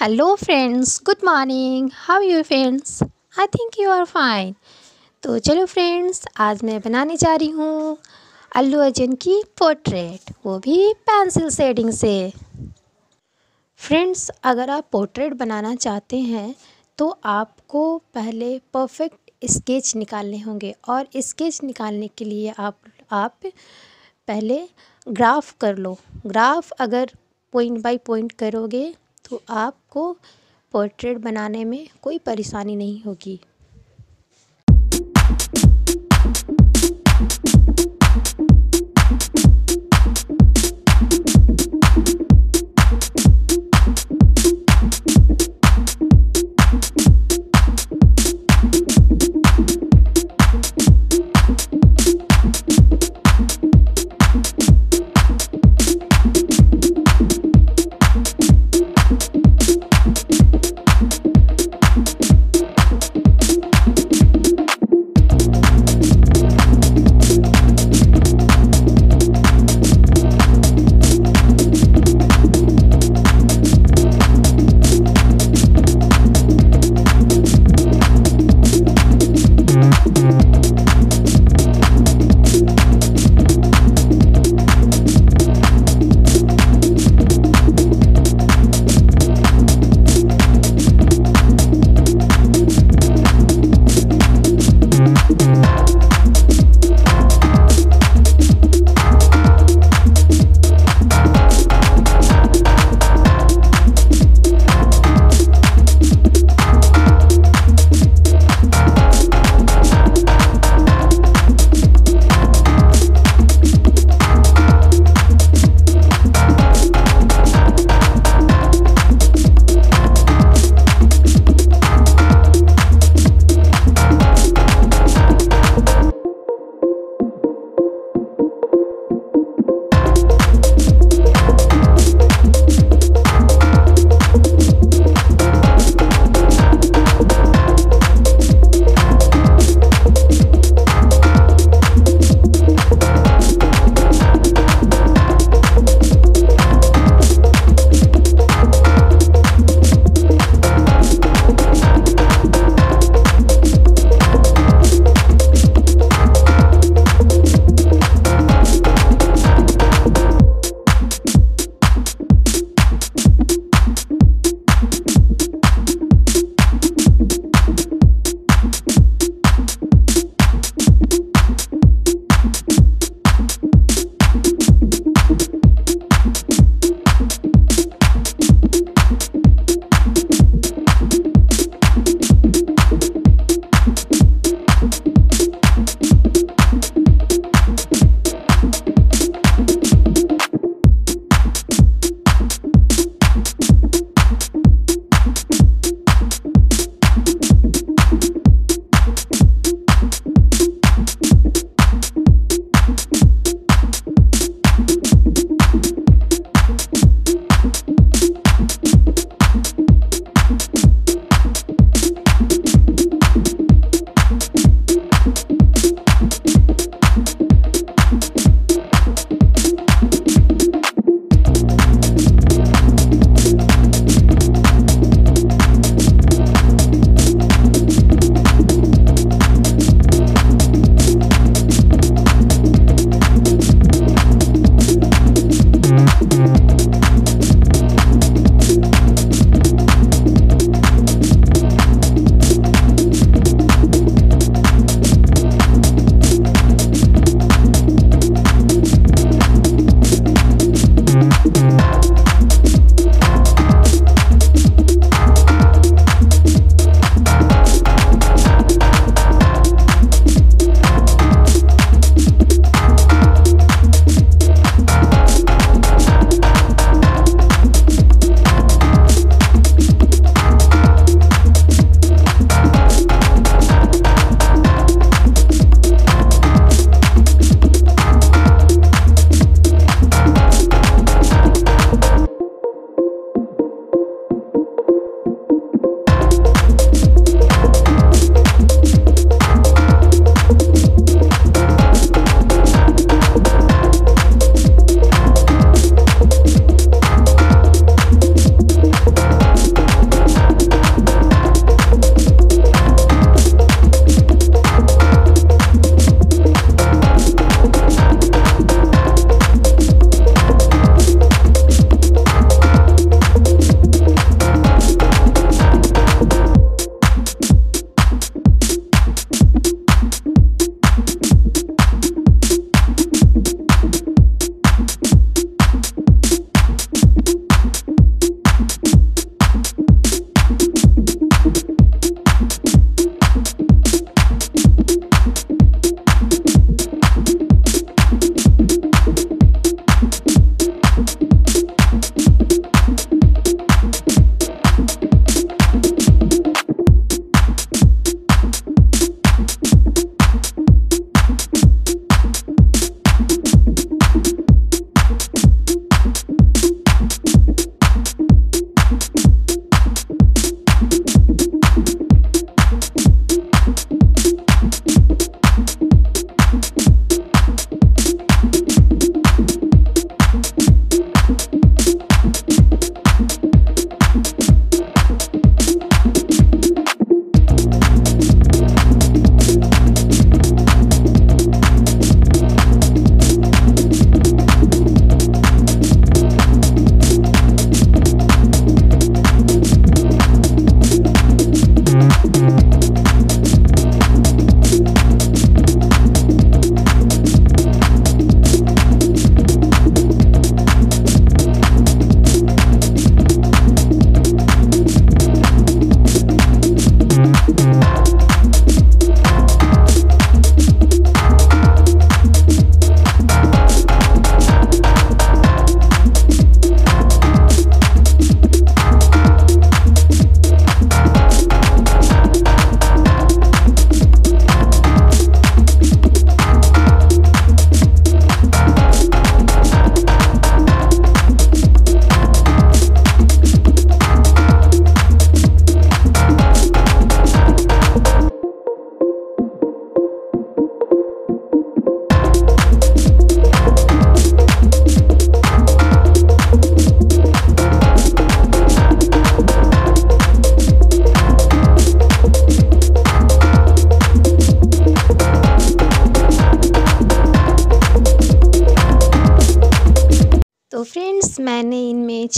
Hello friends good morning how you friends I think you are fine तो चलो friends आज मैं बनाने जा रही हूँ अल्लू अर्जुन की पोर्ट्रेट वो भी पेंसिल शेडिंग से. फ्रेंड्स अगर आप पोर्ट्रेट बनाना चाहते हैं तो आपको पहले परफेक्ट स्केच निकालने होंगे और स्केच निकालने के लिए आप आप पहले ग्राफ कर लो. ग्राफ अगर पॉइंट बाय पॉइंट करोगे तो आपको पोर्ट्रेट बनाने में कोई परेशानी नहीं होगी।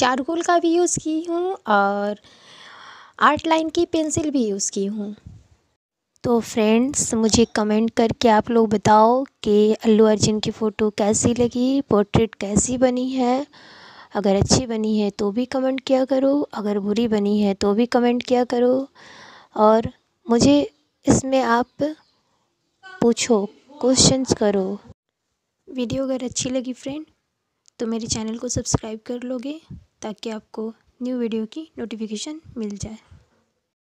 चारकोल का भी यूज़ की हूँ और आर्ट लाइन की पेंसिल भी यूज़ की हूँ। तो फ्रेंड्स, मुझे कमेंट करके आप लोग बताओ कि अल्लू अर्जुन की फ़ोटो कैसी लगी, पोर्ट्रेट कैसी बनी है। अगर अच्छी बनी है तो भी कमेंट किया करो, अगर बुरी बनी है तो भी कमेंट किया करो। और मुझे इसमें आप पूछो, क्वेश्चंस करो। वीडियो अगर अच्छी लगी फ्रेंड तो मेरे चैनल को सब्सक्राइब कर लोगे। ताकि आपको न्यू वीडियो की नोटिफिकेशन मिल जाए।